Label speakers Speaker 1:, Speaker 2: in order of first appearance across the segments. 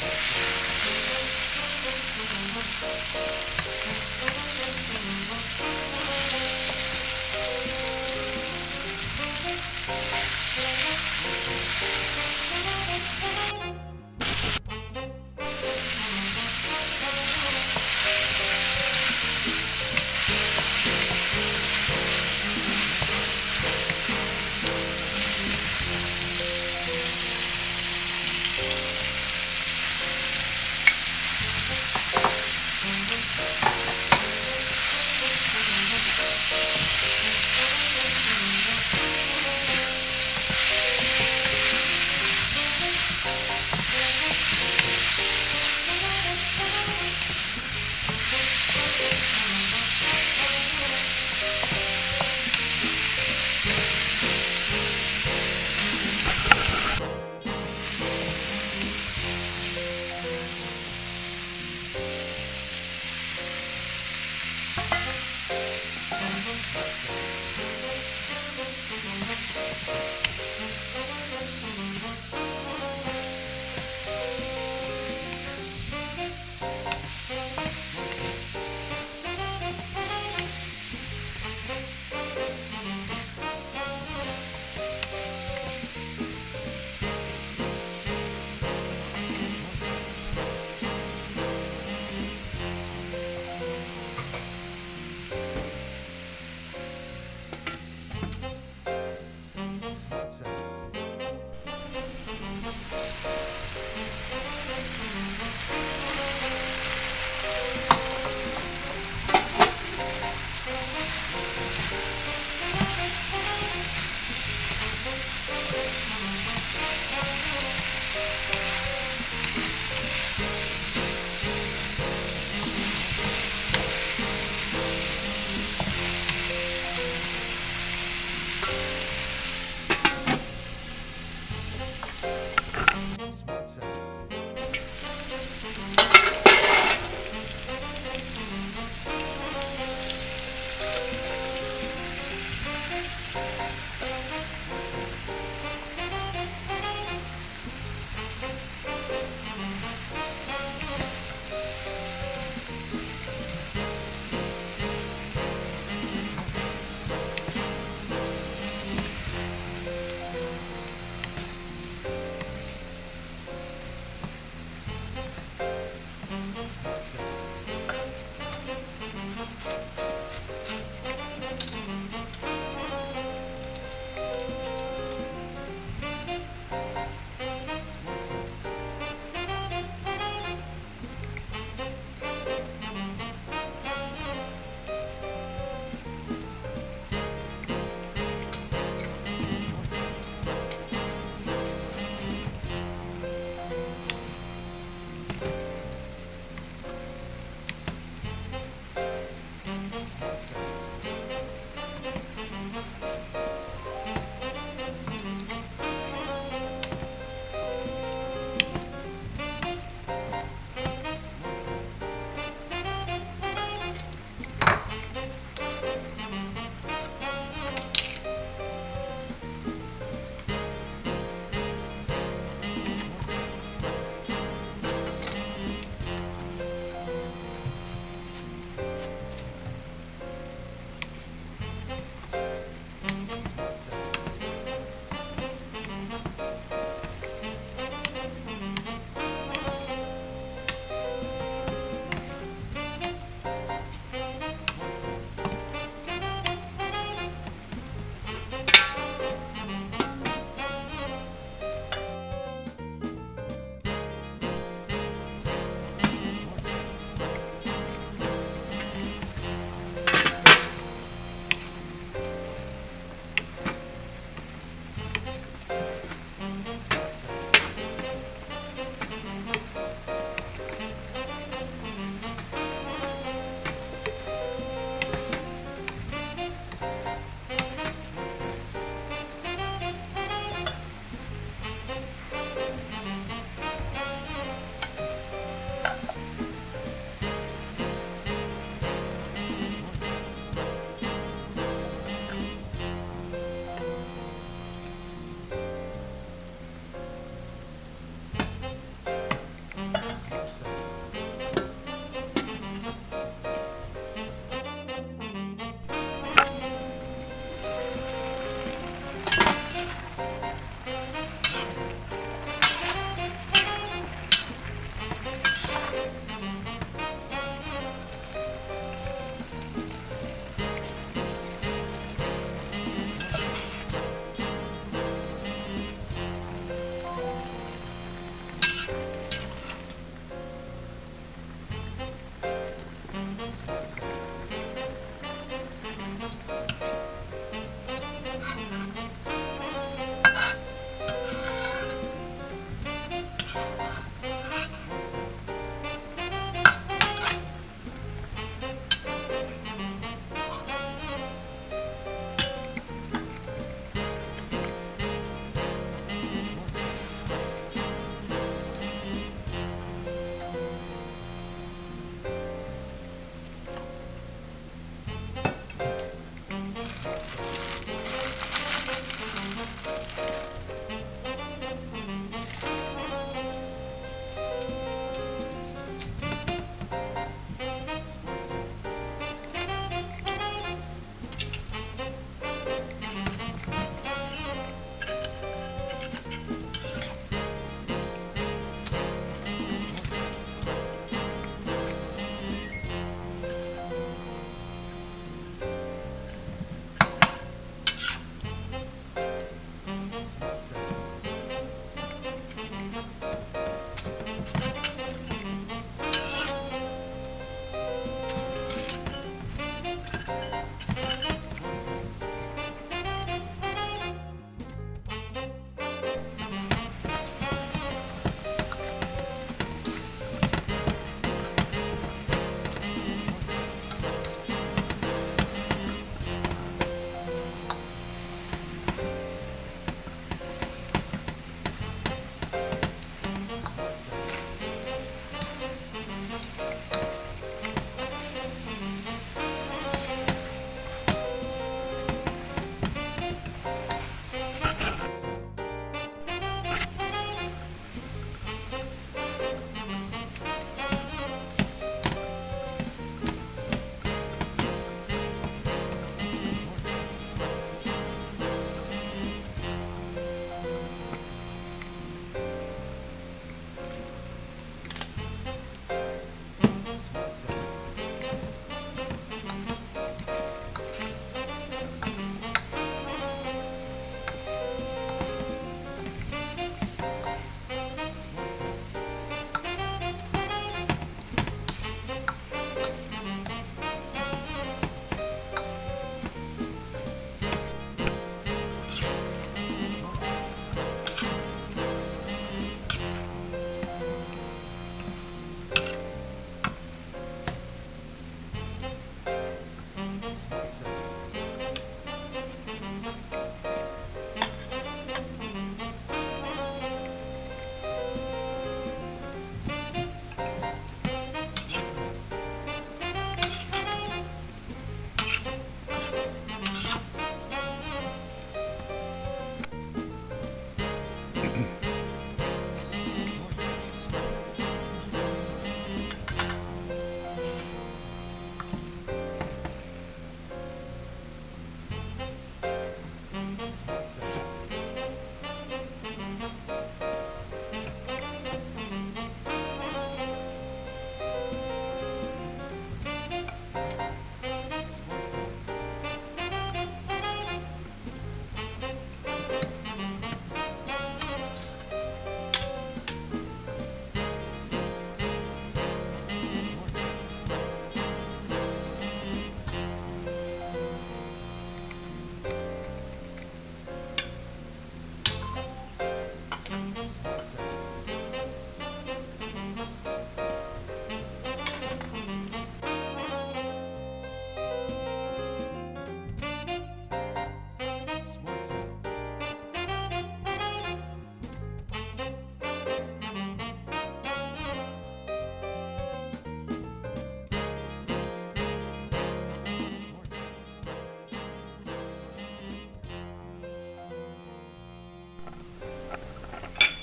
Speaker 1: Thank you.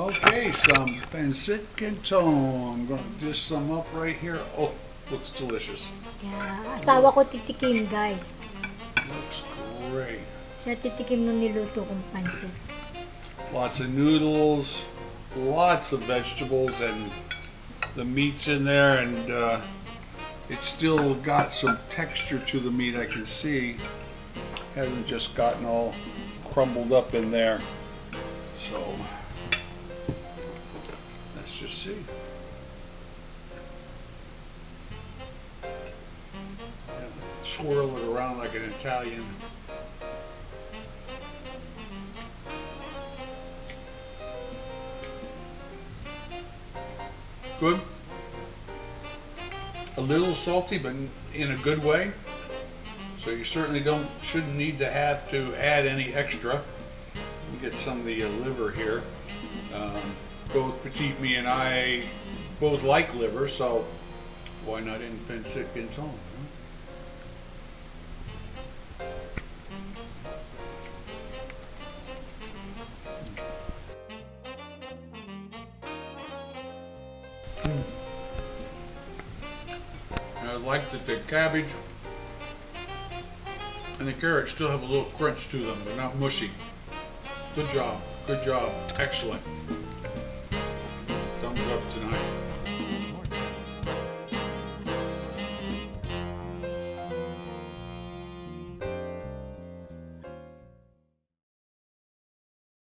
Speaker 1: Okay, some pancit canton. I'm gonna dish some up right here. Oh, looks delicious.
Speaker 2: Yeah, asawa ko titikim, guys.
Speaker 1: Looks great.
Speaker 2: Siya titikim nung niluto kong pansit.
Speaker 1: Lots of noodles, lots of vegetables, and the meat's in there, and uh, it's still got some texture to the meat. I can see hasn't just gotten all crumbled up in there. So just see. Swirl it around like an Italian. Good. A little salty, but in a good way. So you certainly don't, shouldn't need to have to add any extra. We Get some of the uh, liver here. Um, both Petite Me and I both like liver, so why not in pancit canton? huh? And I like that the cabbage and the carrots still have a little crunch to them. They're not mushy. Good job. Good job. Excellent.